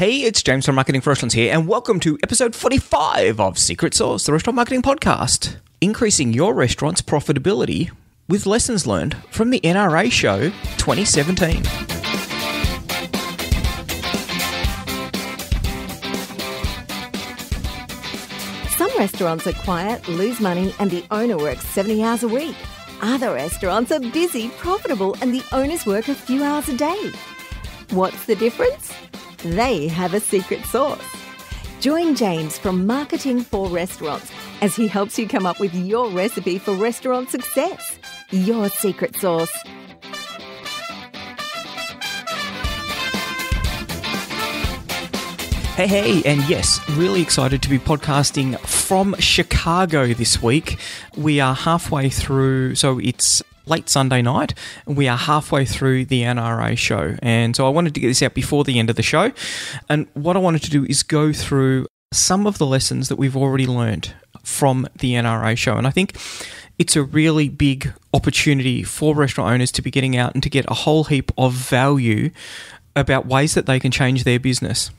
Hey, it's James from Marketing for Restaurants here, and welcome to episode 45 of Secret Sauce, the restaurant marketing podcast. Increasing your restaurant's profitability with lessons learned from the NRA show 2017. Some restaurants are quiet, lose money, and the owner works 70 hours a week. Other restaurants are busy, profitable, and the owners work a few hours a day. What's the difference? They have a secret sauce. Join James from Marketing for Restaurants as he helps you come up with your recipe for restaurant success. Your secret sauce. Hey, hey, and yes, really excited to be podcasting from Chicago this week. We are halfway through, so it's late Sunday night. And we are halfway through the NRA show. And so I wanted to get this out before the end of the show. And what I wanted to do is go through some of the lessons that we've already learned from the NRA show. And I think it's a really big opportunity for restaurant owners to be getting out and to get a whole heap of value about ways that they can change their business.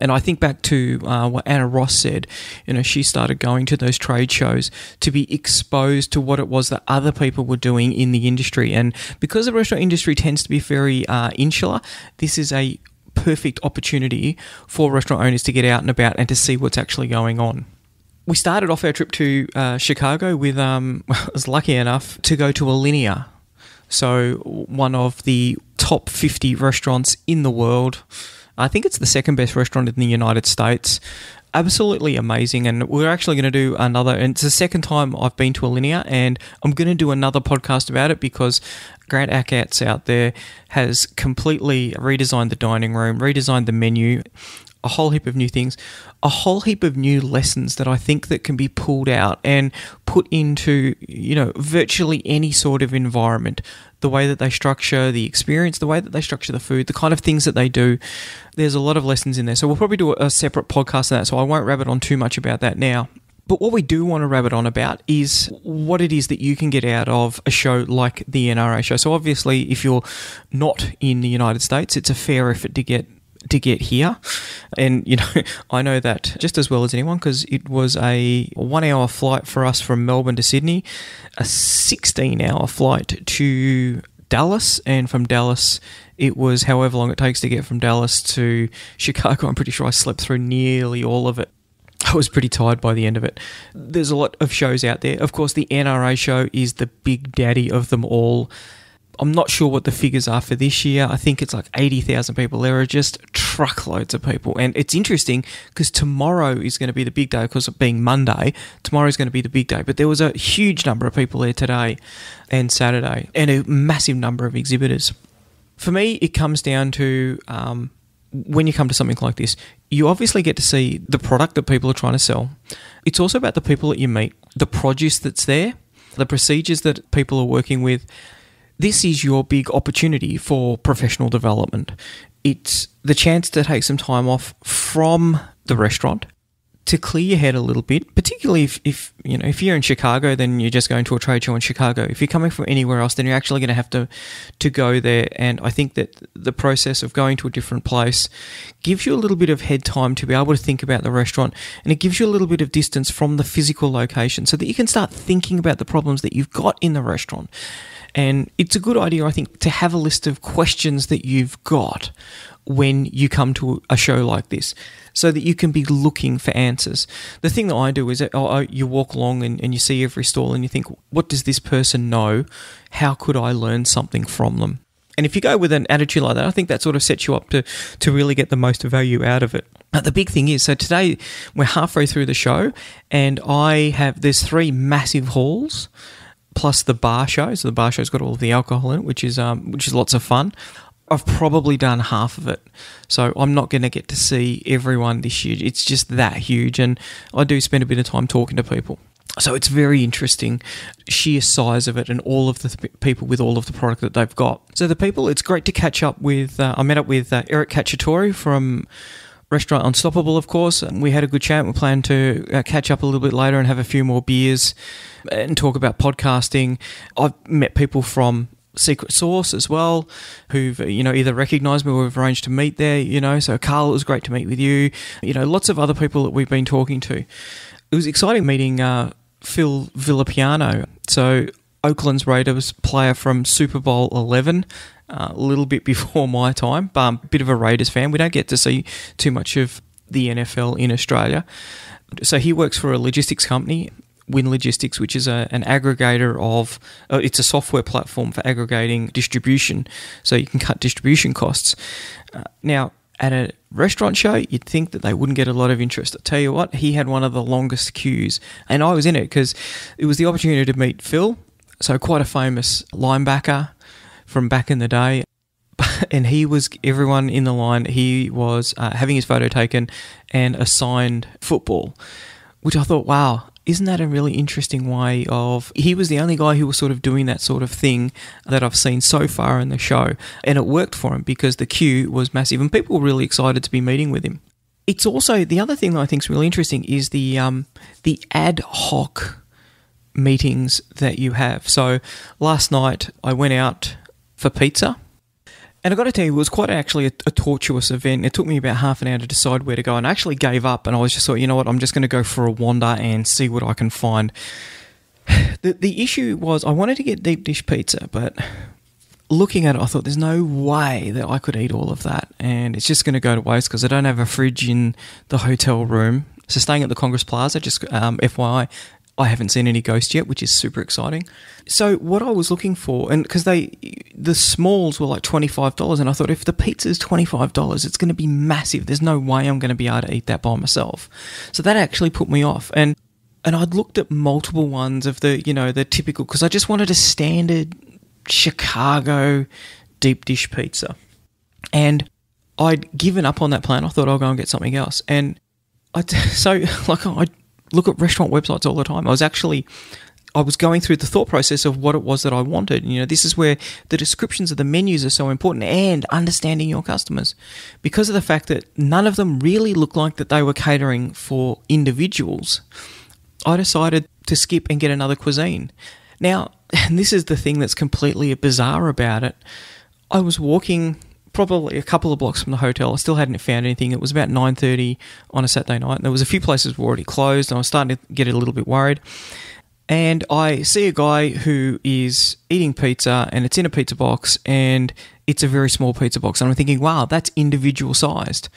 And I think back to uh, what Anna Ross said. You know, she started going to those trade shows to be exposed to what it was that other people were doing in the industry. And because the restaurant industry tends to be very uh, insular, this is a perfect opportunity for restaurant owners to get out and about and to see what's actually going on. We started off our trip to uh, Chicago with, um, I was lucky enough to go to Alinea. So, one of the top 50 restaurants in the world. I think it's the second best restaurant in the United States. Absolutely amazing. And we're actually going to do another, and it's the second time I've been to Alinea, and I'm going to do another podcast about it because Grant Achatz out there has completely redesigned the dining room, redesigned the menu, a whole heap of new things, a whole heap of new lessons that I think that can be pulled out and put into, you know, virtually any sort of environment. The way that they structure the experience, the way that they structure the food, the kind of things that they do. There's a lot of lessons in there. So we'll probably do a separate podcast on that. So I won't rabbit on too much about that now. But what we do want to rabbit on about is what it is that you can get out of a show like the NRA show. So obviously, if you're not in the United States, it's a fair effort to get to get here. And, you know, I know that just as well as anyone because it was a one hour flight for us from Melbourne to Sydney, a 16 hour flight to Dallas, and from Dallas, it was however long it takes to get from Dallas to Chicago. I'm pretty sure I slept through nearly all of it. I was pretty tired by the end of it. There's a lot of shows out there. Of course, the NRA show is the big daddy of them all. I'm not sure what the figures are for this year. I think it's like 80,000 people. There are just truckloads of people. And it's interesting because tomorrow is going to be the big day because of being Monday. Tomorrow is going to be the big day. But there was a huge number of people there today and Saturday and a massive number of exhibitors. For me, it comes down to um, when you come to something like this, you obviously get to see the product that people are trying to sell. It's also about the people that you meet, the produce that's there, the procedures that people are working with this is your big opportunity for professional development. It's the chance to take some time off from the restaurant to clear your head a little bit, particularly if, if you know if you're in Chicago, then you're just going to a trade show in Chicago. If you're coming from anywhere else, then you're actually going to have to to go there. And I think that the process of going to a different place gives you a little bit of head time to be able to think about the restaurant, and it gives you a little bit of distance from the physical location, so that you can start thinking about the problems that you've got in the restaurant. And it's a good idea, I think, to have a list of questions that you've got when you come to a show like this so that you can be looking for answers. The thing that I do is that, oh, you walk along and, and you see every stall and you think, what does this person know? How could I learn something from them? And if you go with an attitude like that, I think that sort of sets you up to, to really get the most value out of it. But the big thing is, so today we're halfway through the show, and I have there's three massive halls plus the bar show. So the bar show's got all of the alcohol in it, which is um, which is lots of fun. I've probably done half of it, so I'm not going to get to see everyone this year. It's just that huge, and I do spend a bit of time talking to people. So it's very interesting, sheer size of it, and all of the th- people with all of the product that they've got. So the people, it's great to catch up with. Uh, I met up with uh, Eric Cacciatore from Restaurant Unstoppable, of course. And we had a good chat. We plan to uh, catch up a little bit later and have a few more beers and talk about podcasting. I've met people from Secret Sauce as well, who've you know either recognised me or we've arranged to meet there. You know, so Carl, it was great to meet with you. You know, lots of other people that we've been talking to. It was exciting meeting uh, Phil Villapiano. So Oakland's Raiders player from Super Bowl eleven. A little bit before my time, but um, bit of a Raiders fan. We don't get to see too much of the NFL in Australia. So he works for a logistics company Win Logistics, which is a, an aggregator of, uh, it's a software platform for aggregating distribution, so you can cut distribution costs. Uh, now, at a restaurant show, you'd think that they wouldn't get a lot of interest. I tell you what, he had one of the longest queues, and I was in it because it was the opportunity to meet Phil, so quite a famous linebacker from back in the day. And he was everyone in the line. He was uh, having his photo taken and a signed football, which I thought, wow, isn't that a really interesting way of he was the only guy who was sort of doing that sort of thing that I've seen so far in the show and it worked for him because the queue was massive and people were really excited to be meeting with him it's also the other thing that I think is really interesting is the um, the ad hoc meetings that you have so last night I went out for pizza and I've got to tell you, it was quite actually a, a, tortuous event. It took me about half an hour to decide where to go, and I actually gave up. And I was just thought, you know what, I'm just going to go for a wander and see what I can find. The the issue was I wanted to get deep dish pizza, but looking at it, I thought there's no way that I could eat all of that, and it's just going to go to waste because I don't have a fridge in the hotel room. So staying at the Congress Plaza, just um, FYI, I haven't seen any ghosts yet, which is super exciting. So what I was looking for, and because they the smalls were like twenty five dollars, and I thought if the pizza is twenty five dollars, it's going to be massive. There's no way I'm going to be able to eat that by myself. So that actually put me off, and and I'd looked at multiple ones of the you know the typical because I just wanted a standard Chicago deep dish pizza, and I'd given up on that plan. I thought I'll go and get something else, and I so like I look at restaurant websites all the time. I was actually I was going through the thought process of what it was that I wanted. You know, this is where the descriptions of the menus are so important and understanding your customers. Because of the fact that none of them really looked like that they were catering for individuals, I decided to skip and get another cuisine. Now, and this is the thing that's completely bizarre about it. I was walking probably a couple of blocks from the hotel. I still hadn't found anything. It was about 9:30 on a Saturday night, and there was a few places were already closed, and I was starting to get a little bit worried. And I see a guy who is eating pizza, and it's in a pizza box, and it's a very small pizza box. And I'm thinking, wow, that's individual sized.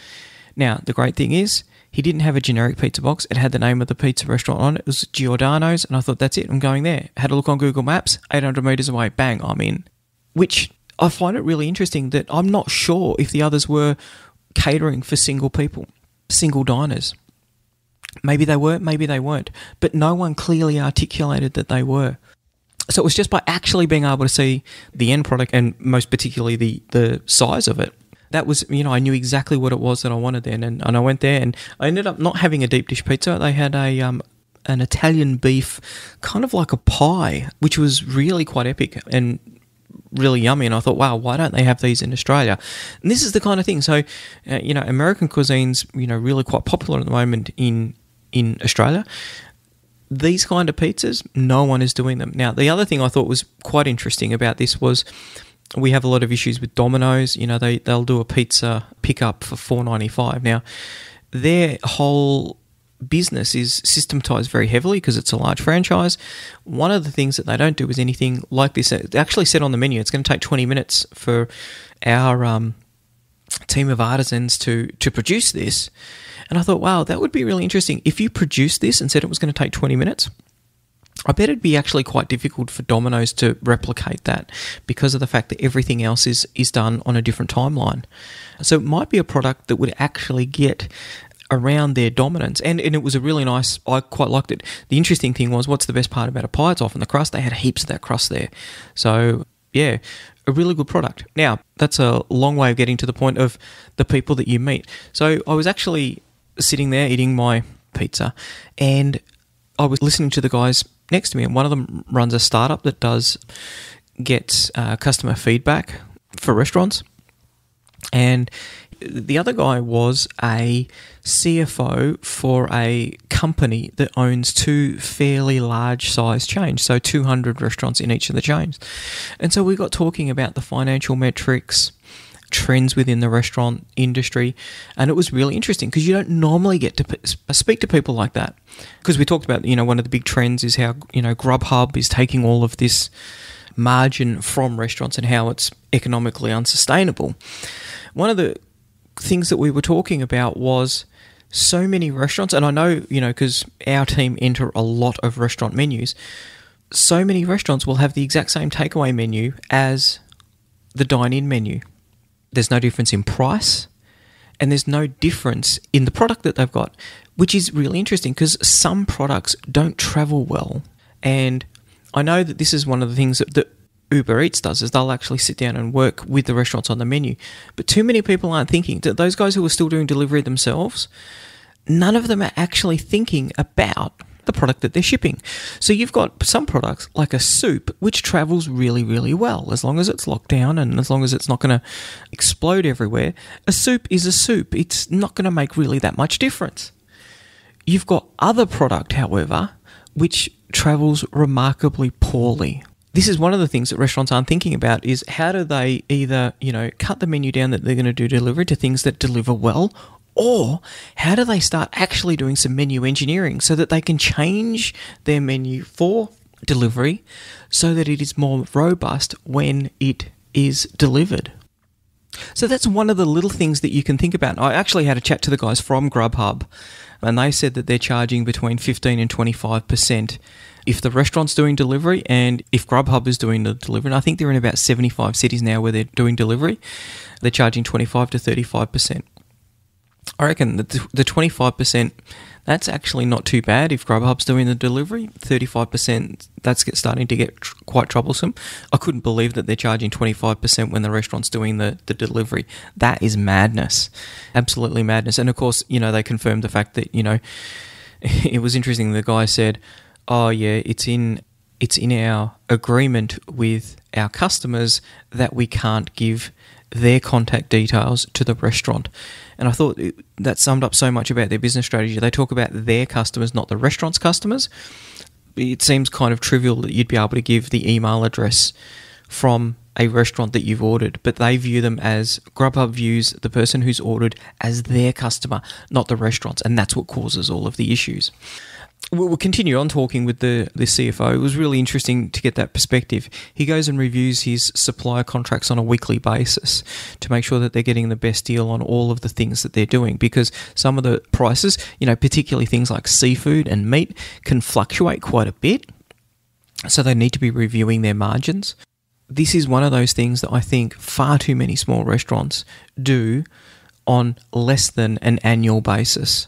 Now, the great thing is, he didn't have a generic pizza box. It had the name of the pizza restaurant on it. It was Giordano's, and I thought, that's it. I'm going there. Had a look on Google Maps, 800 meters away. Bang, I'm in. Which I find it really interesting that I'm not sure if the others were catering for single people, single diners. Maybe they were, maybe they weren't, but no one clearly articulated that they were. So it was just by actually being able to see the end product and most particularly the, the size of it. That was, you know, I knew exactly what it was that I wanted then. And, and I went there and I ended up not having a deep dish pizza. They had a, um, an Italian beef, kind of like a pie, which was really quite epic and really yummy and I thought wow why don't they have these in Australia? And this is the kind of thing. So uh, you know American cuisines you know really quite popular at the moment in in Australia. These kind of pizzas no one is doing them. Now the other thing I thought was quite interesting about this was we have a lot of issues with Domino's. You know they they'll do a pizza pickup for 4.95 now their whole business is systematized very heavily because it's a large franchise. One of the things that they don't do is anything like this. They actually said on the menu it's going to take 20 minutes for our um, team of artisans to to produce this. And I thought, wow, that would be really interesting if you produced this and said it was going to take 20 minutes. I bet it'd be actually quite difficult for Domino's to replicate that because of the fact that everything else is is done on a different timeline. So it might be a product that would actually get around their dominance. And, and it was a really nice, I quite liked it. The interesting thing was, what's the best part about a pie? It's often the crust. They had heaps of that crust there. So, yeah, a really good product. Now, that's a long way of getting to the point of the people that you meet. So, I was actually sitting there eating my pizza and I was listening to the guys next to me, and one of them runs a startup that does get uh, customer feedback for restaurants. And the other guy was a CFO for a company that owns two fairly large size chains, so 200 restaurants in each of the chains. And so we got talking about the financial metrics, trends within the restaurant industry, and it was really interesting because you don't normally get to p- uh, speak to people like that. Because we talked about, you know, one of the big trends is how, you know, Grubhub is taking all of this margin from restaurants and how it's economically unsustainable. One of the things that we were talking about was so many restaurants, and I know, you know, because our team enter a lot of restaurant menus, so many restaurants will have the exact same takeaway menu as the dine in menu. There's no difference in price, and there's no difference in the product that they've got, which is really interesting because some products don't travel well. And I know that this is one of the things that, that Uber Eats does is they'll actually sit down and work with the restaurants on the menu. But too many people aren't thinking that those guys who are still doing delivery themselves, none of them are actually thinking about the product that they're shipping. So you've got some products like a soup which travels really really well as long as it's locked down and as long as it's not going to explode everywhere. A soup is a soup. It's not going to make really that much difference. You've got other product however which travels remarkably poorly this is one of the things that restaurants aren't thinking about is how do they either you know cut the menu down that they're going to do delivery to things that deliver well or how do they start actually doing some menu engineering so that they can change their menu for delivery so that it is more robust when it is delivered so that's one of the little things that you can think about. I actually had a chat to the guys from Grubhub, and they said that they're charging between 15 and 25% if the restaurant's doing delivery and if Grubhub is doing the delivery. And I think they're in about 75 cities now where they're doing delivery. They're charging 25 to 35%. I reckon the, the 25% that's actually not too bad if Grubhub's doing the delivery. 35%, that's starting to get tr- quite troublesome. I couldn't believe that they're charging 25% when the restaurant's doing the, the delivery. That is madness. Absolutely madness. And of course, you know, they confirmed the fact that, you know, it was interesting. The guy said, oh, yeah, it's in. It's in our agreement with our customers that we can't give their contact details to the restaurant. And I thought that summed up so much about their business strategy. They talk about their customers, not the restaurant's customers. It seems kind of trivial that you'd be able to give the email address from a restaurant that you've ordered, but they view them as Grubhub views the person who's ordered as their customer, not the restaurants, and that's what causes all of the issues we'll continue on talking with the, the CFO. It was really interesting to get that perspective. He goes and reviews his supplier contracts on a weekly basis to make sure that they're getting the best deal on all of the things that they're doing because some of the prices, you know, particularly things like seafood and meat, can fluctuate quite a bit. So they need to be reviewing their margins. This is one of those things that I think far too many small restaurants do on less than an annual basis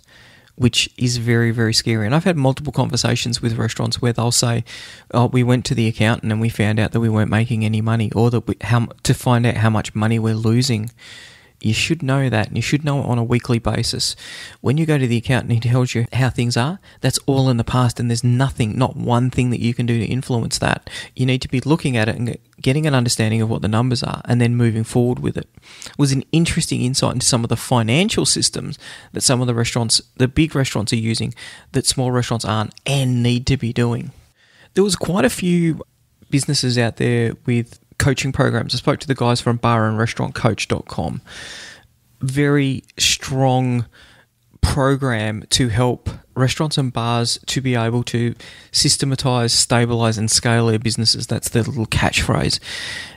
which is very, very scary. And I've had multiple conversations with restaurants where they'll say, "Oh, we went to the accountant and we found out that we weren't making any money, or that we, how to find out how much money we're losing." You should know that, and you should know it on a weekly basis. When you go to the accountant and he tells you how things are, that's all in the past, and there's nothing, not one thing that you can do to influence that. You need to be looking at it and getting an understanding of what the numbers are, and then moving forward with it. it was an interesting insight into some of the financial systems that some of the restaurants, the big restaurants, are using that small restaurants aren't and need to be doing. There was quite a few businesses out there with coaching programs. I spoke to the guys from bar and restaurant barandrestaurantcoach.com. Very strong program to help restaurants and bars to be able to systematize, stabilize, and scale their businesses. That's their little catchphrase.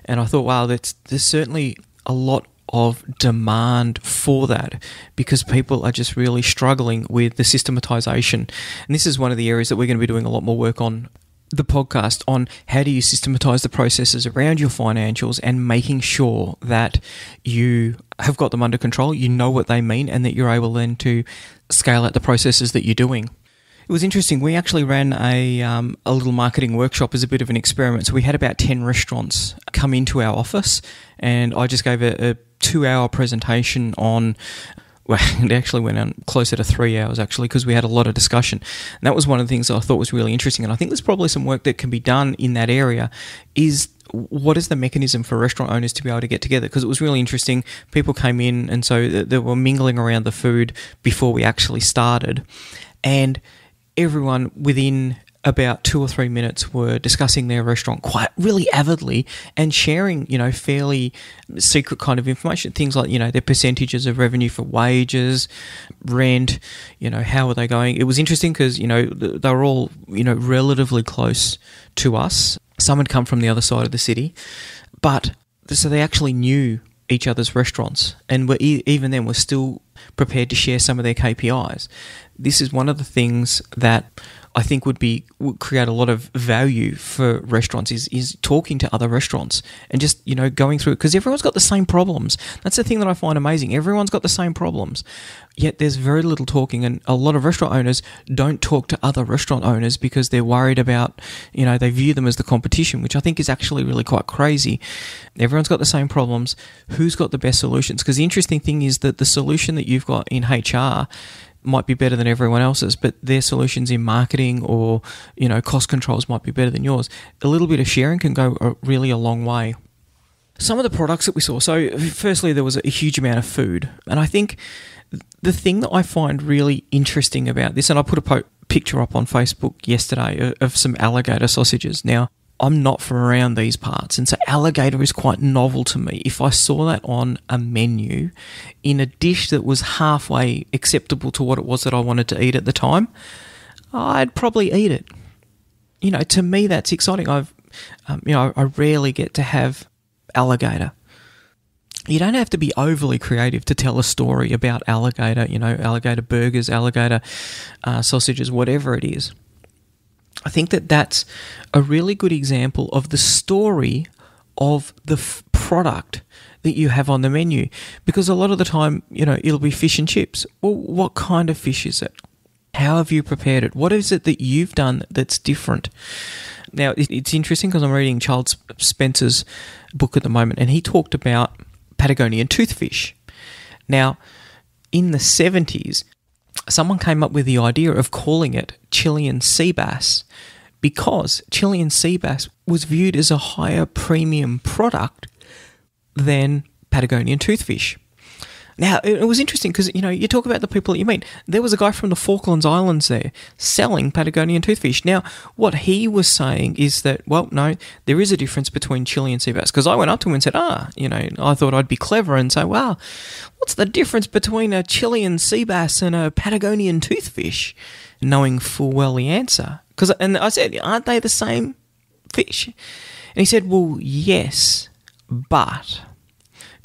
And I thought, wow, that's there's certainly a lot of demand for that because people are just really struggling with the systematization. And this is one of the areas that we're going to be doing a lot more work on the podcast on how do you systematize the processes around your financials and making sure that you have got them under control, you know what they mean, and that you're able then to scale out the processes that you're doing. It was interesting. We actually ran a, um, a little marketing workshop as a bit of an experiment. So we had about 10 restaurants come into our office, and I just gave a, a two hour presentation on well, it actually went on closer to three hours actually because we had a lot of discussion. And that was one of the things I thought was really interesting. And I think there's probably some work that can be done in that area. Is what is the mechanism for restaurant owners to be able to get together? Because it was really interesting. People came in, and so they were mingling around the food before we actually started, and everyone within about two or three minutes were discussing their restaurant quite really avidly and sharing, you know, fairly secret kind of information. Things like, you know, their percentages of revenue for wages, rent, you know, how are they going? It was interesting because, you know, they were all, you know, relatively close to us. Some had come from the other side of the city, but so they actually knew each other's restaurants and were even then were still prepared to share some of their KPIs. This is one of the things that I think would be would create a lot of value for restaurants is is talking to other restaurants and just you know going through because everyone's got the same problems. That's the thing that I find amazing. Everyone's got the same problems, yet there's very little talking, and a lot of restaurant owners don't talk to other restaurant owners because they're worried about you know they view them as the competition, which I think is actually really quite crazy. Everyone's got the same problems. Who's got the best solutions? Because the interesting thing is that the solution that you've got in HR might be better than everyone else's, but their solutions in marketing or you know cost controls might be better than yours. A little bit of sharing can go a, really a long way. Some of the products that we saw. So, firstly, there was a huge amount of food, and I think the thing that I find really interesting about this, and I put a po- picture up on Facebook yesterday of some alligator sausages. Now, I'm not from around these parts, and so alligator is quite novel to me. If I saw that on a menu in a dish that was halfway acceptable to what it was that I wanted to eat at the time, I'd probably eat it. You know, to me, that's exciting. I've, um, you know, I rarely get to have alligator. You don't have to be overly creative to tell a story about alligator. You know, alligator burgers, alligator uh, sausages, whatever it is. I think that that's a really good example of the story of the f- product that you have on the menu because a lot of the time, you know, it'll be fish and chips. Well, what kind of fish is it? How have you prepared it? What is it that you've done that's different? Now, it's interesting because I'm reading Charles Spencer's book at the moment, and he talked about Patagonian toothfish. Now, in the 70s, someone came up with the idea of calling it Chilean sea bass because Chilean sea bass was viewed as a higher premium product than Patagonian toothfish. Now, it was interesting because, you know, you talk about the people that you meet. There was a guy from the Falklands Islands there selling Patagonian toothfish. Now, what he was saying is that, well, no, there is a difference between Chilean sea bass. Because I went up to him and said, ah, you know, I thought I'd be clever and say, wow, what's the difference between a Chilean sea bass and a Patagonian toothfish? Knowing full well the answer. Because, and I said, aren't they the same fish? And he said, well, yes, but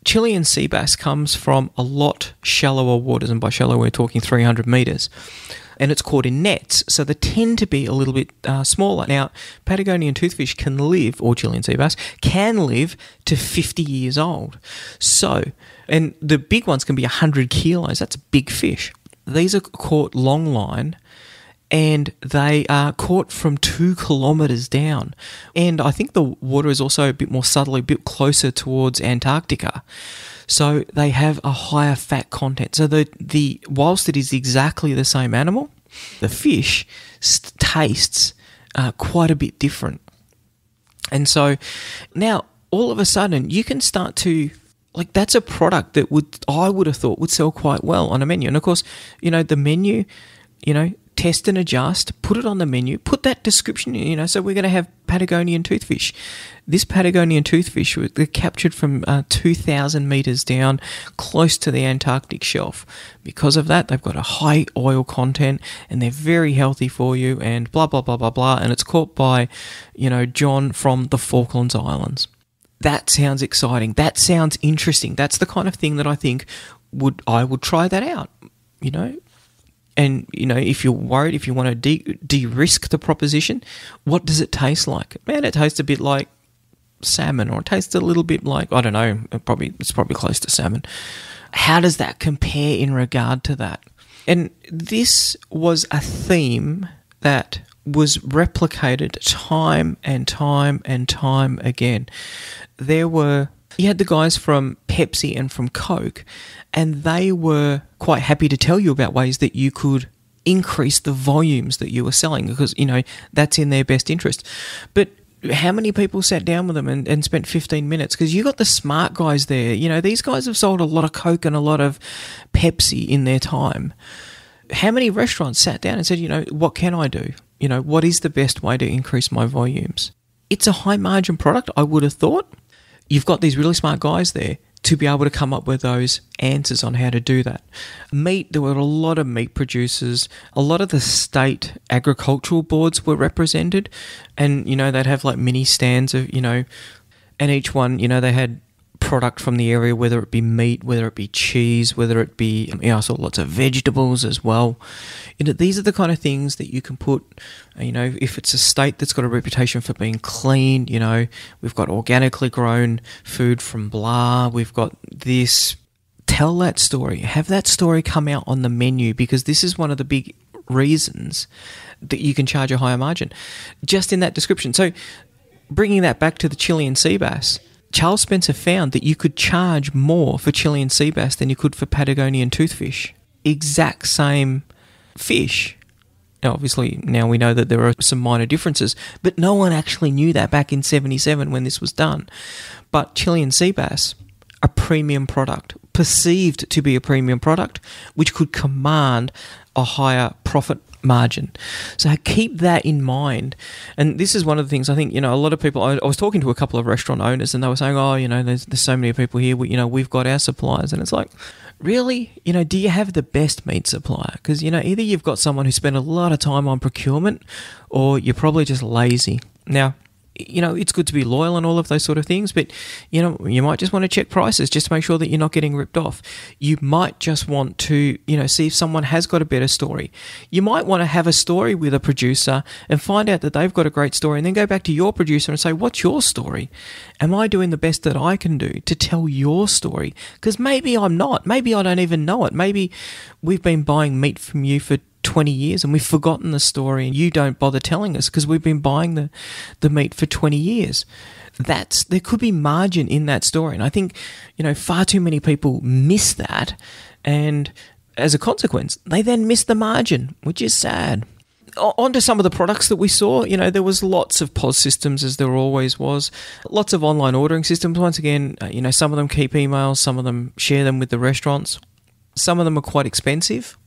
Chilean sea bass comes from a lot shallower waters, and by shallow we're talking 300 metres, and it's caught in nets, so they tend to be a little bit uh, smaller. Now, Patagonian toothfish can live, or Chilean sea bass, can live to 50 years old. So, and the big ones can be 100 kilos, that's a big fish. These are caught long line and they are caught from two kilometers down. And I think the water is also a bit more subtly, a bit closer towards Antarctica. So they have a higher fat content. So the, the whilst it is exactly the same animal, the fish tastes uh, quite a bit different. And so now all of a sudden you can start to like that's a product that would I would have thought would sell quite well on a menu. And of course, you know, the menu, you know, test and adjust, put it on the menu, put that description, you know, so we're going to have Patagonian toothfish. This Patagonian toothfish was captured from uh, 2,000 meters down close to the Antarctic shelf. Because of that, they've got a high oil content and they're very healthy for you and blah, blah, blah, blah, blah. And it's caught by, you know, John from the Falklands Islands. That sounds exciting. That sounds interesting. That's the kind of thing that I think would I would try that out. You know, and you know, if you're worried, if you want to de- de-risk the proposition, what does it taste like? Man, it tastes a bit like salmon, or it tastes a little bit like I don't know. Probably it's probably close to salmon. How does that compare in regard to that? And this was a theme that was replicated time and time and time again. There were you had the guys from Pepsi and from Coke, and they were quite happy to tell you about ways that you could increase the volumes that you were selling because, you know, that's in their best interest. But how many people sat down with them and, and spent 15 minutes? Because you got the smart guys there. You know, these guys have sold a lot of Coke and a lot of Pepsi in their time. how many restaurants sat down and said, you know, what can I do? You know, what is the best way to increase my volumes? It's a high margin product, I would have thought. You've got these really smart guys there to be able to come up with those answers on how to do that. Meat, there were a lot of meat producers, a lot of the state agricultural boards were represented, and you know, they'd have like mini stands of, you know, and each one, you know, they had product from the area, whether it be meat, whether it be cheese, whether it be, you know, I saw lots of vegetables as well. You know, these are the kind of things that you can put, uh, you know, if it's a state that's got a reputation for being clean, you know, we've got organically grown food from blah, we've got this. Tell that story. Have that story come out on the menu because this is one of the big reasons that you can charge a higher margin just in that description. So, bringing that back to the Chilean sea bass, Charles Spencer found that you could charge more for Chilean sea bass than you could for Patagonian toothfish. Exact same fish. Now, obviously, now we know that there are some minor differences, but no one actually knew that back in 77 when this was done. But Chilean sea bass, a premium product, perceived to be a premium product, which could command a higher profit margin. So keep that in mind. And this is one of the things I think, you know, a lot of people, I, I was talking to a couple of restaurant owners and they were saying, oh, you know, there's, there's so many people here, we, you know, we've got our suppliers. And it's like, really? You know, do you have the best meat supplier? Because, you know, either you've got someone who spent a lot of time on procurement or you're probably just lazy. Now, you know, it's good to be loyal and all of those sort of things, but you know, you might just want to check prices just to make sure that you're not getting ripped off. You might just want to, you know, see if someone has got a better story. You might want to have a story with a producer and find out that they've got a great story and then go back to your producer and say, What's your story? Am I doing the best that I can do to tell your story? Because maybe I'm not. Maybe I don't even know it. Maybe we've been buying meat from you for 20 years and we've forgotten the story and you don't bother telling us because we've been buying the, the meat for 20 years. That's there could be margin in that story. And I think, you know, far too many people miss that and as a consequence, they then miss the margin, which is sad. On to some of the products that we saw. You know, there was lots of POS systems, as there always was. Lots of online ordering systems. Once again, uh, you know, some of them keep emails, some of them share them with the restaurants. Some of them are quite expensive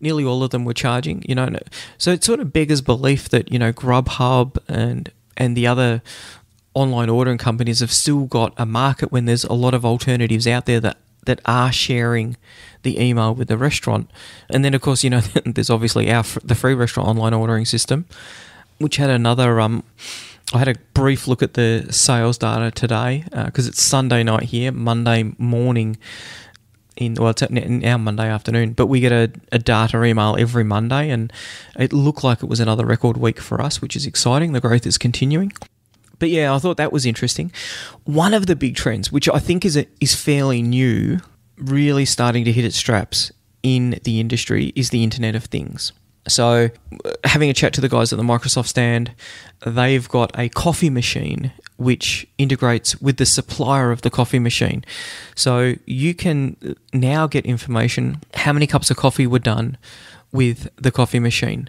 nearly all of them were charging. You know, so it sort of beggars belief that you know Grubhub and and the other online ordering companies have still got a market when there's a lot of alternatives out there that that are sharing the email with the restaurant. And then of course, you know, there's obviously our the free restaurant online ordering system, which had another um I had a brief look at the sales data today because uh, it's Sunday night here, Monday morning in well, it's now Monday afternoon, but we get a, a data email every Monday, and it looked like it was another record week for us, which is exciting. The growth is continuing. But yeah, I thought that was interesting. One of the big trends, which I think is a, is fairly new, really starting to hit its straps in the industry, is the Internet of Things. So, having a chat to the guys at the Microsoft stand, they've got a coffee machine which integrates with the supplier of the coffee machine. So, you can now get information how many cups of coffee were done with the coffee machine.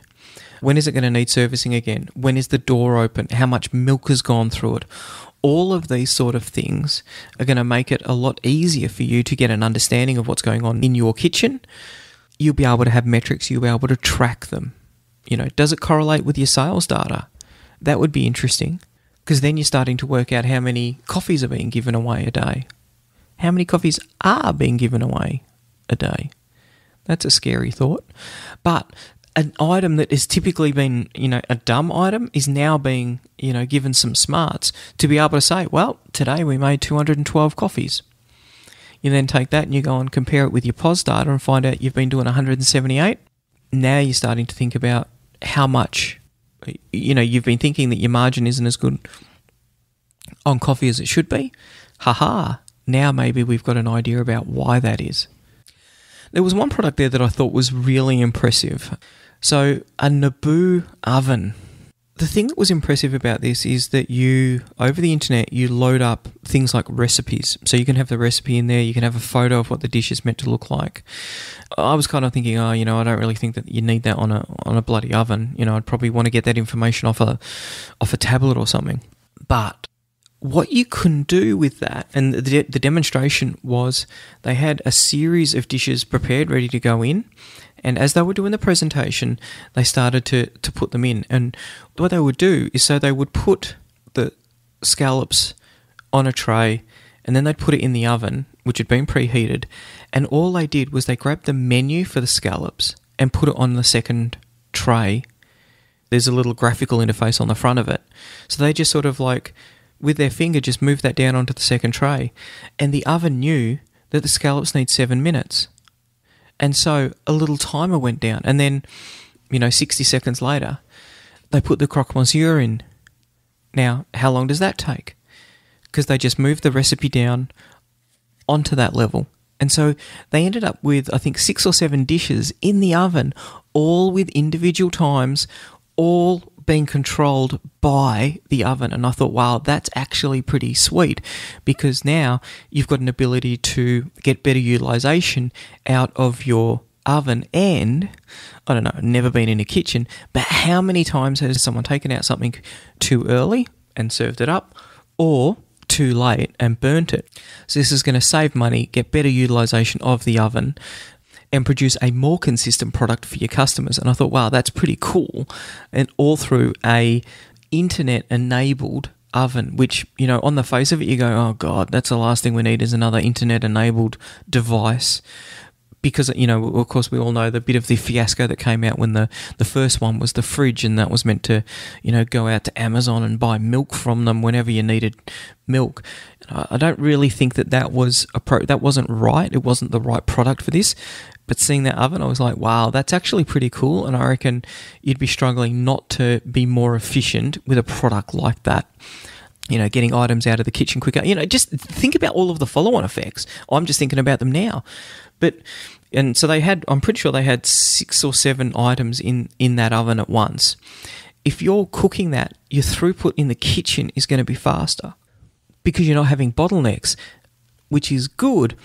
When is it going to need servicing again? When is the door open? How much milk has gone through it? All of these sort of things are going to make it a lot easier for you to get an understanding of what's going on in your kitchen you'll be able to have metrics, you'll be able to track them. You know, does it correlate with your sales data? That would be interesting because then you're starting to work out how many coffees are being given away a day. How many coffees are being given away a day? That's a scary thought. But an item that has typically been, you know, a dumb item is now being, you know, given some smarts to be able to say, well, today we made 212 coffees. You then take that and you go and compare it with your POS data and find out you've been doing 178. Now you're starting to think about how much, you know, you've been thinking that your margin isn't as good on coffee as it should be. Haha. Now maybe we've got an idea about why that is. There was one product there that I thought was really impressive. So, a Naboo oven the thing that was impressive about this is that you over the internet you load up things like recipes. So you can have the recipe in there you can have a photo of what the dish is meant to look like. I was kind of thinking oh you know i don't really think that you need that on a on a bloody oven. You know i'd probably want to get that information off a off a tablet or something. But what you can do with that, and the, the demonstration was they had a series of dishes prepared, ready to go in. And as they were doing the presentation, they started to, to put them in. And what they would do is so they would put the scallops on a tray and then they'd put it in the oven, which had been preheated. And all they did was they grabbed the menu for the scallops and put it on the second tray. There's a little graphical interface on the front of it. So they just sort of like, with their finger, just moved that down onto the second tray. And the oven knew that the scallops need seven minutes. And so a little timer went down. And then, you know, 60 seconds later, they put the croque monsieur in. Now, how long does that take? Because they just moved the recipe down onto that level. And so they ended up with, I think, six or seven dishes in the oven, all with individual times, all being controlled by the oven. And I thought, wow, that's actually pretty sweet because now you've got an ability to get better utilization out of your oven. And I don't know, never been in a kitchen, but how many times has someone taken out something too early and served it up or too late and burnt it? So this is going to save money, get better utilization of the oven and produce a more consistent product for your customers. And I thought, wow, that's pretty cool. And all through a internet enabled oven, which, you know, on the face of it, you go, oh God, that's the last thing we need is another internet enabled device because you know, of course, we all know the bit of the fiasco that came out when the the first one was the fridge, and that was meant to, you know, go out to Amazon and buy milk from them whenever you needed milk. I don't really think that that was a pro- that wasn't right. It wasn't the right product for this. But seeing that oven, I was like, wow, that's actually pretty cool. And I reckon you'd be struggling not to be more efficient with a product like that you know, getting items out of the kitchen quicker. You know, just think about all of the follow on effects. I'm just thinking about them now. But and so they had I'm pretty sure they had six or seven items in in that oven at once. If you're cooking that, your throughput in the kitchen is going to be faster because you're not having bottlenecks, which is good.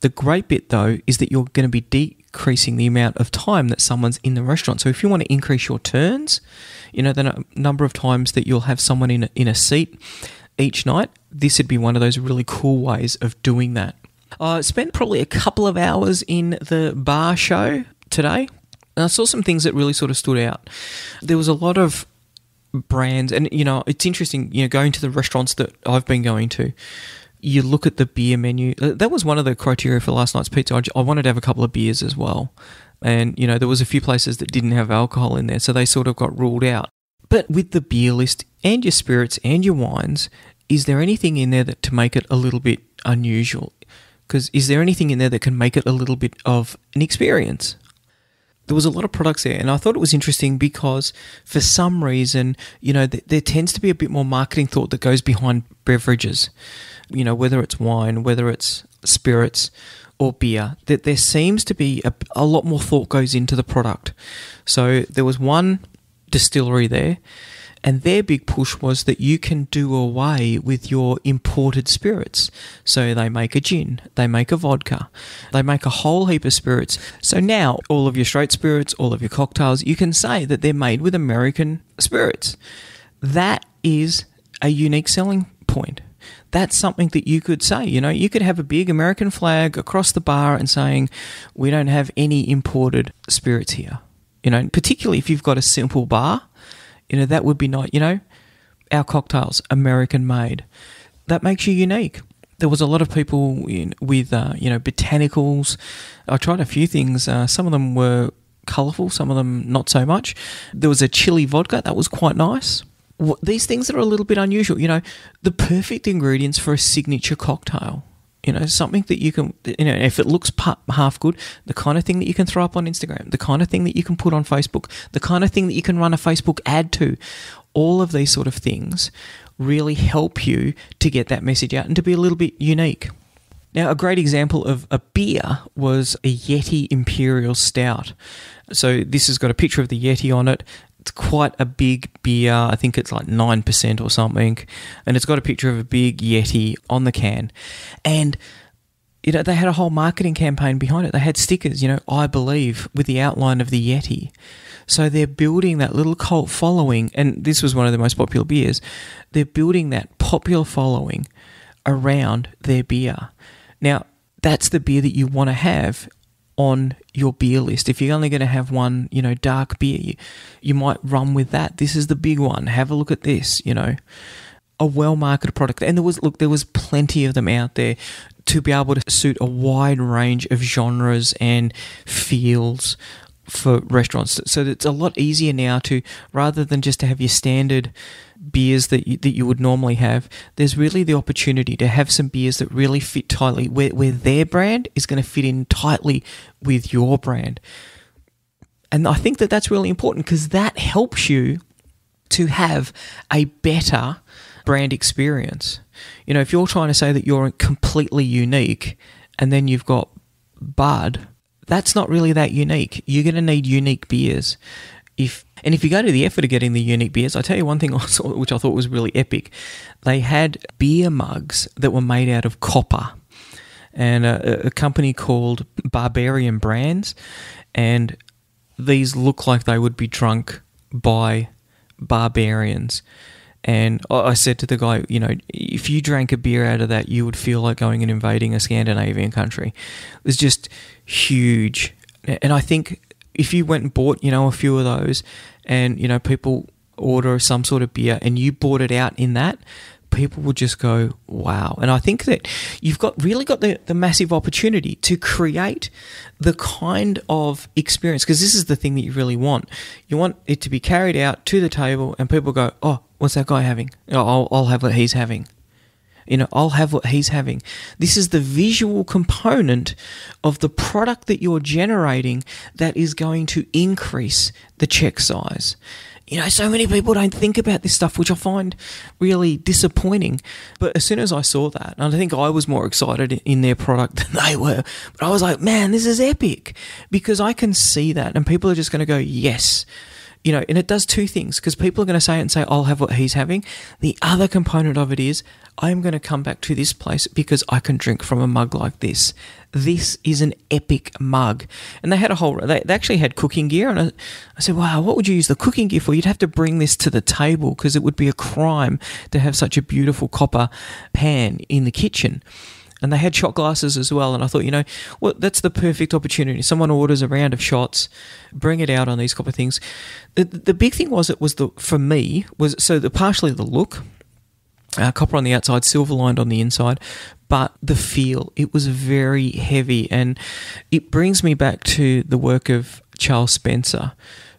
The great bit though is that you're going to be decreasing the amount of time that someone's in the restaurant. So if you want to increase your turns, you know, the number of times that you'll have someone in a, in a seat each night, this would be one of those really cool ways of doing that. I spent probably a couple of hours in the bar show today. And I saw some things that really sort of stood out. There was a lot of brands, and you know, it's interesting, you know, going to the restaurants that I've been going to, you look at the beer menu. Uh, that was one of the criteria for last night's pizza. I wanted to have a couple of beers as well. And, you know, there was a few places that didn't have alcohol in there, so they sort of got ruled out. But with the beer list and your spirits and your wines, is there anything in there that to make it a little bit unusual? Because is there anything in there that can make it a little bit of an experience? There was a lot of products there, and I thought it was interesting because for some reason, you know, th- there tends to be a bit more marketing thought that goes behind beverages. You know, whether it's wine, whether it's spirits, or beer, that there seems to be a, a lot more thought goes into the product. So there was one distillery there and their big push was that you can do away with your imported spirits. So they make a gin, they make a vodka, they make a whole heap of spirits. So now all of your straight spirits, all of your cocktails, you can say that they're made with American spirits. That is a unique selling point that's something that you could say. You know, you could have a big American flag across the bar and saying, we don't have any imported spirits here. You know, particularly if you've got a simple bar, you know, that would be nice. You know, our cocktails, American made. That makes you unique. There was a lot of people in, with, uh, you know, botanicals. I tried a few things. Uh, some of them were colourful, some of them not so much. There was a chili vodka that was quite nice. These things that are a little bit unusual, you know, the perfect ingredients for a signature cocktail. You know, something that you can, you know, if it looks half good, the kind of thing that you can throw up on Instagram, the kind of thing that you can put on Facebook, the kind of thing that you can run a Facebook ad to, all of these sort of things really help you to get that message out and to be a little bit unique. Now, a great example of a beer was a Yeti Imperial Stout. So, this has got a picture of the Yeti on it, it's quite a big beer. I think it's like 9% or something. And it's got a picture of a big Yeti on the can. And you know, they had a whole marketing campaign behind it. They had stickers, you know, I believe, with the outline of the Yeti. So they're building that little cult following, and this was one of the most popular beers. They're building that popular following around their beer. Now, that's the beer that you want to have on your beer list. If you're only going to have one, you know, dark beer, you, you might run with that. This is the big one. Have a look at this, you know. A well marketed product. And there was look, there was plenty of them out there to be able to suit a wide range of genres and fields for restaurants. So it's a lot easier now to rather than just to have your standard beers that you, that you would normally have. There's really the opportunity to have some beers that really fit tightly where where their brand is going to fit in tightly with your brand. And I think that that's really important because that helps you to have a better brand experience. You know, if you're trying to say that you're completely unique and then you've got Bud that's not really that unique. You're going to need unique beers. If and if you go to the effort of getting the unique beers, I tell you one thing which I thought was really epic. They had beer mugs that were made out of copper, and a, a company called Barbarian Brands, and these look like they would be drunk by barbarians. And I said to the guy, you know, if you drank a beer out of that, you would feel like going and invading a Scandinavian country. It was just huge. And I think if you went and bought, you know, a few of those and, you know, people order some sort of beer and you bought it out in that, people will just go, wow. And I think that you've got really got the, the massive opportunity to create the kind of experience, because this is the thing that you really want. You want it to be carried out to the table and people go, oh, what's that guy having? Oh, I'll, I'll have what he's having. You know, I'll have what he's having. This is the visual component of the product that you're generating that is going to increase the check size. You know, so many people don't think about this stuff, which I find really disappointing. But as soon as I saw that, and I think I was more excited in their product than they were, but I was like, man, this is epic because I can see that, and people are just going to go, yes you know, and it does two things because people are going to say it and say, I'll have what he's having. The other component of it is, I'm going to come back to this place because I can drink from a mug like this. This is an epic mug. And they had a whole, they, they actually had cooking gear. And I, I said, wow, what would you use the cooking gear for? You'd have to bring this to the table because it would be a crime to have such a beautiful copper pan in the kitchen and they had shot glasses as well. And I thought, you know, well, that's the perfect opportunity. Someone orders a round of shots, bring it out on these couple of things. The, the big thing was it was the for me was so the partially the look, uh, copper on the outside, silver lined on the inside, but the feel it was very heavy, and it brings me back to the work of Charles Spencer,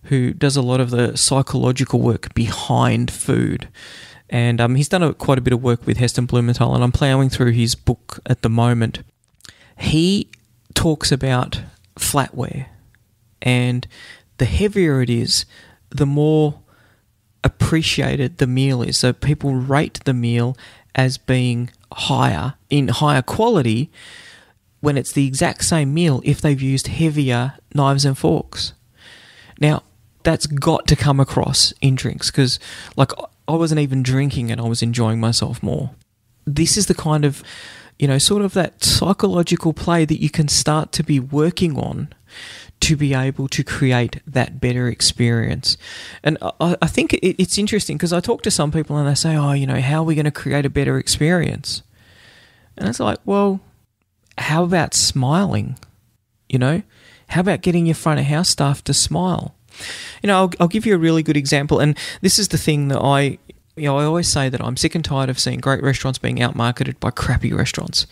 who does a lot of the psychological work behind food and um, he's done a, quite a bit of work with Heston Blumenthal, and I'm ploughing through his book at the moment. He talks about flatware, and the heavier it is, the more appreciated the meal is. So people rate the meal as being higher in higher quality when it's the exact same meal if they've used heavier knives and forks. Now, that's got to come across in drinks because, like, I wasn't even drinking and I was enjoying myself more. This is the kind of, you know, sort of that psychological play that you can start to be working on to be able to create that better experience. And I, I think it's interesting because I talk to some people and they say, oh, you know, how are we going to create a better experience? And it's like, well, how about smiling? You know, how about getting your front of house staff to smile? You know, I'll, I'll give you a really good example, and this is the thing that I you know, I always say that I'm sick and tired of seeing great restaurants being outmarketed by crappy restaurants.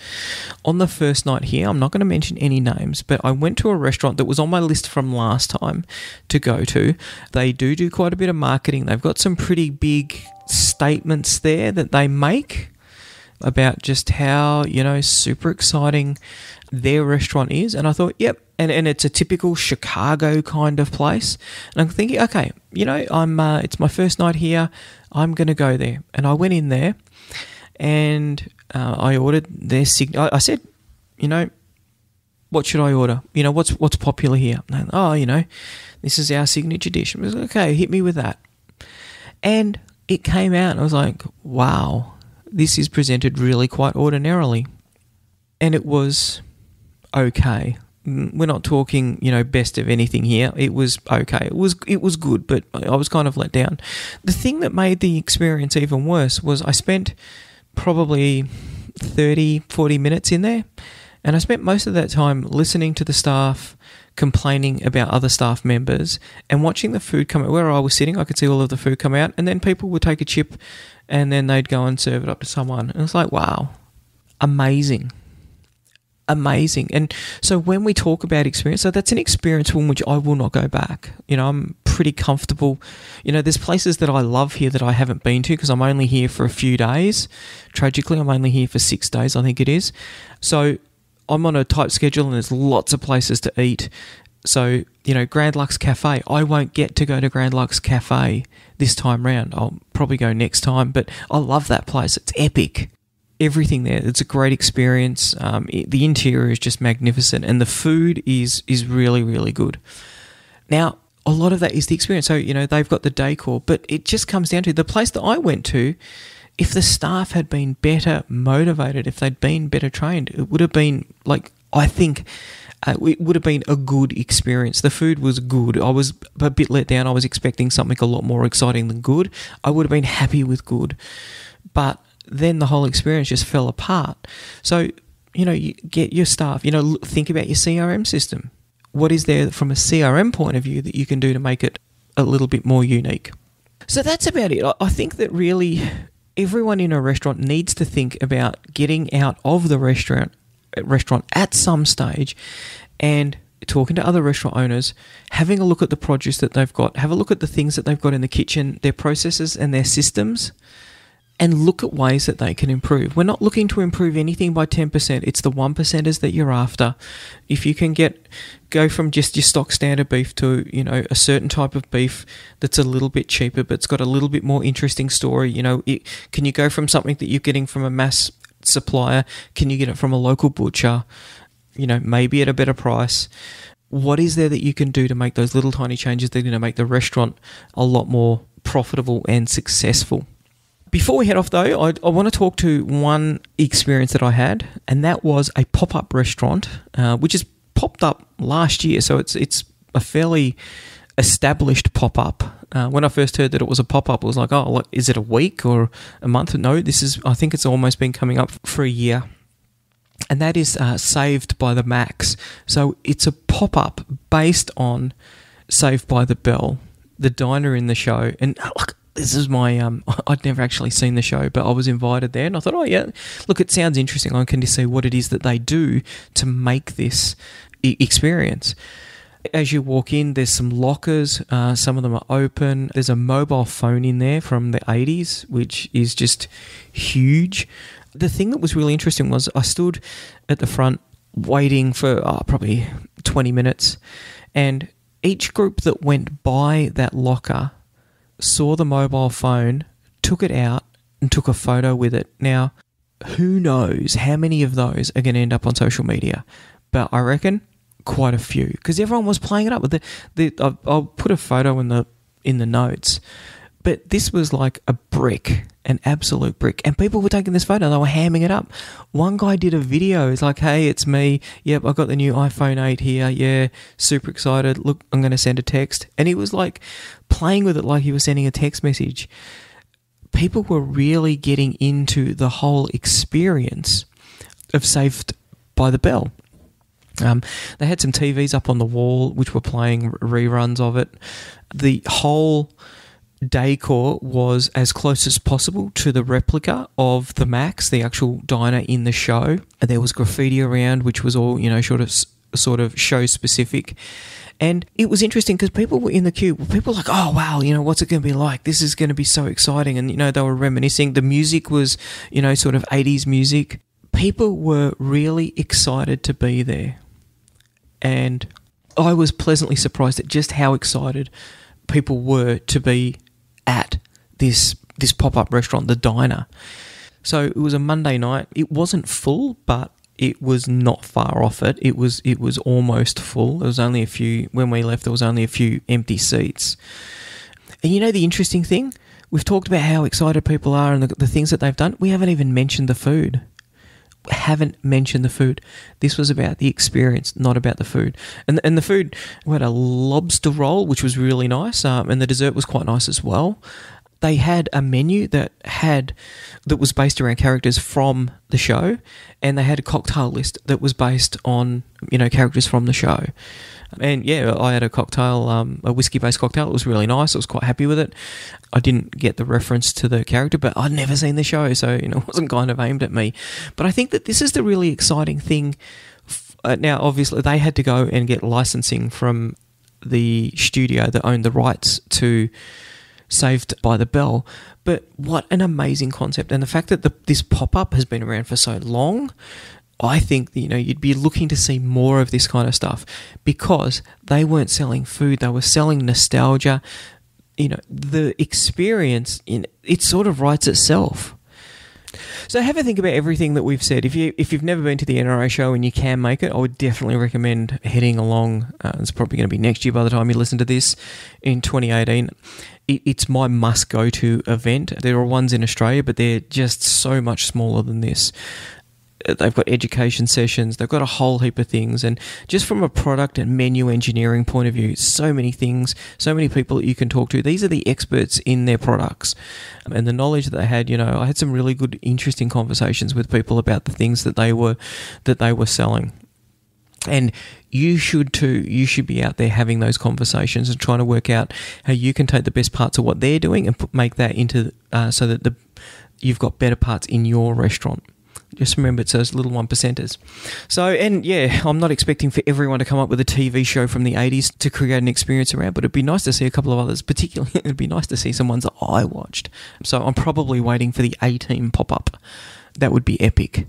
On the first night here, I'm not going to mention any names, but I went to a restaurant that was on my list from last time to go to. They do do quite a bit of marketing. They've got some pretty big statements there that they make about just how, you know, super exciting their restaurant is. And I thought, yep, and, and it's a typical Chicago kind of place. And I'm thinking, okay, you know, I'm uh, it's my first night here. I'm going to go there. And I went in there and uh, I ordered their sig. I, I, said, you know, what should I order? You know, what's what's popular here? And, oh, you know, this is our signature dish. I was like, okay, hit me with that. And it came out, and I was like, wow, this is presented really quite ordinarily. and it was okay. Mm, We're not talking, you know, best of anything here. It was okay. It was it was good, but I was kind of let down. The thing that made the experience even worse was I spent probably 30, 40 minutes in there, and I spent most of that time listening to the staff complaining about other staff members and watching the food come out. Where I was sitting, I could see all of the food come out, and then people would take a chip and then they'd go and serve it up to someone. And it's like, wow, amazing amazing. And so when we talk about experience, so that's an experience from which I will not go back. You know, I'm pretty comfortable. You know, there's places that I love here that I haven't been to because I'm only here for a few days. Tragically, I'm only here for six days, I think it is. So I'm on a tight schedule and there's lots of places to eat. So, you know, Grand Lux Cafe, I won't get to go to Grand Lux Cafe this time round. I'll probably go next time, but I love that place. It's epic everything there. It's a great experience. Um, it, the interior is just magnificent, and the food is is really really good. Now, a lot of that is the experience. So you know they've got the decor, but it just comes down to the place that I went to. If the staff had been better motivated, if they'd been better trained, it would have been like I think. Uh, it would have been a good experience. The food was good. I was a bit let down. I was expecting something a lot more exciting than good. I would have been happy with good. But then the whole experience just fell apart. So, you know, you get your staff, you know, think about your CRM system. What is there from a CRM point of view that you can do to make it a little bit more unique? So that's about it. I think that really everyone in a restaurant needs to think about getting out of the restaurant uh, restaurant at some stage and talking to other restaurant owners, having a look at the produce that they've got, have a look at the things that they've got in the kitchen, their processes and their systems and look at ways that they can improve. We're not looking to improve anything by 10%. It's the 1%ers that you're after. If you can get go from just your stock standard beef to, you know, a certain type of beef that's a little bit cheaper but it's got a little bit more interesting story, you know, it, can you go from something that you're getting from a mass supplier, can you get it from a local butcher, you know, maybe at a better price? What is there that you can do to make those little tiny changes that are going to make the restaurant a lot more profitable and successful? Before we head off, though, I, I want to talk to one experience that I had, and that was a pop up restaurant, uh, which has popped up last year. So it's it's a fairly established pop up. Uh, when I first heard that it was a pop up, I was like, oh, like, is it a week or a month? No, this is. I think it's almost been coming up for a year. And that is uh, Saved by the Max. So it's a pop up based on Saved by the Bell, the diner in the show. And look, this is my um I'd never actually seen the show, but I was invited there and I thought, oh yeah, look, it sounds interesting. I can just see what it is that they do to make this experience. As you walk in, there's some lockers. Uh, some of them are open. There's a mobile phone in there from the 80s, which is just huge. The thing that was really interesting was I stood at the front waiting for oh, probably 20 minutes, and each group that went by that locker saw the mobile phone, took it out, and took a photo with it. Now, who knows how many of those are going to end up on social media? But I reckon quite a few because everyone was playing it up. With the, the I'll, I'll put a photo in the in the notes. But this was like a brick, an absolute brick. And people were taking this photo, they were hamming it up. One guy did a video. He's like, hey, it's me. Yep, I got the new iPhone 8 here. Yeah, super excited. Look, I'm going to send a text. And he was like playing with it like he was sending a text message. People were really getting into the whole experience of Saved by the Bell. Um, they had some TVs up on the wall which were playing reruns of it. The whole decor was as close as possible to the replica of the Max, the actual diner in the show. There was graffiti around, which was all you know, sort of sort of show specific. And it was interesting because people were in the queue. People were like, "Oh wow, you know what's it going to be like? This is going to be so exciting!" And you know they were reminiscing. The music was, you know, sort of '80s music. People were really excited to be there, and I was pleasantly surprised at just how excited people were to be at this this pop up restaurant, the diner. So it was a Monday night. It wasn't full, but it was not far off it. It was it was almost full. There was only a few when we left. There was only a few empty seats. And you know the interesting thing, we've talked about how excited people are and the, the things that they've done. We haven't even mentioned the food. Haven't mentioned the food. This was about the experience, not about the food. And and the food, we had a lobster roll, which was really nice, um, and the dessert was quite nice as well. They had a menu that had that was based around characters from the show, and they had a cocktail list that was based on you know characters from the show. And yeah, I had a cocktail, um, a whiskey based cocktail. It was really nice. I was quite happy with it. I didn't get the reference to the character, but I'd never seen the show, so you know, it wasn't kind of aimed at me. But I think that this is the really exciting thing. Uh, now, obviously, they had to go and get licensing from the studio that owned the rights to Saved by the Bell. But what an amazing concept! And the fact that the, this pop up has been around for so long, I think you know you'd be looking to see more of this kind of stuff because they weren't selling food; they were selling nostalgia. You know, the experience in it sort of writes itself. So have a think about everything that we've said. If you if you've never been to the NRA show and you can make it, I would definitely recommend heading along. Uh, it's probably going to be next year by the time you listen to this in 2018 it's my must go to event. There are ones in Australia, but they're just so much smaller than this. They've got education sessions, they've got a whole heap of things. And just from a product and menu engineering point of view, so many things, so many people that you can talk to. These are the experts in their products. And the knowledge that they had, you know, I had some really good, interesting conversations with people about the things that they were that they were selling. And you should too. You should be out there having those conversations and trying to work out how you can take the best parts of what they're doing and put, make that into uh, so that the you've got better parts in your restaurant. Just remember, it's those little one percenters. So, and yeah, I'm not expecting for everyone to come up with a TV show from the 80s to create an experience around, but it'd be nice to see a couple of others. Particularly, it'd be nice to see some ones that I watched. So, I'm probably waiting for the A Team pop up. That would be epic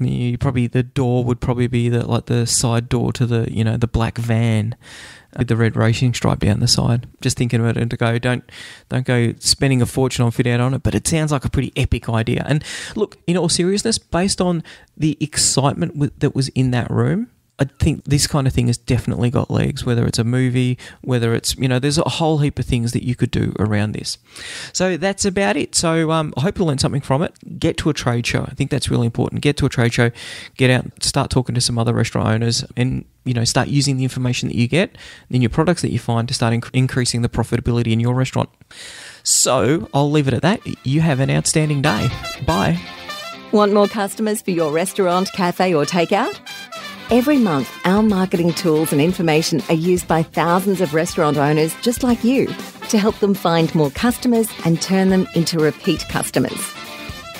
you probably the door would probably be the like the side door to the you know the black van with the red racing stripe down the side. Just thinking about it to go, don't don't go spending a fortune on fit out on it, but it sounds like a pretty epic idea. And look, in all seriousness, based on the excitement that was in that room, I think this kind of thing has definitely got legs, whether it's a movie, whether it's, you know, there's a whole heap of things that you could do around this. So that's about it. So um, I hope you learned something from it. Get to a trade show. I think that's really important. Get to a trade show, get out, start talking to some other restaurant owners, and, you know, start using the information that you get in your products that you find to start inc- increasing the profitability in your restaurant. So I'll leave it at that. You have an outstanding day. Bye. Want more customers for your restaurant, cafe, or takeout? Every month, our marketing tools and information are used by thousands of restaurant owners just like you to help them find more customers and turn them into repeat customers.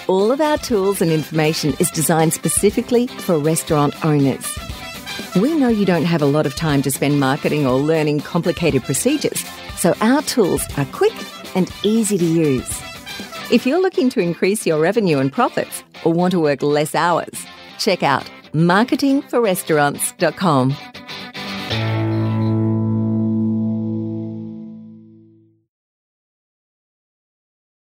All of our tools and information is designed specifically for restaurant owners. We know you don't have a lot of time to spend marketing or learning complicated procedures, so our tools are quick and easy to use. If you're looking to increase your revenue and profits or want to work less hours, check out marketingforrestaurants.com.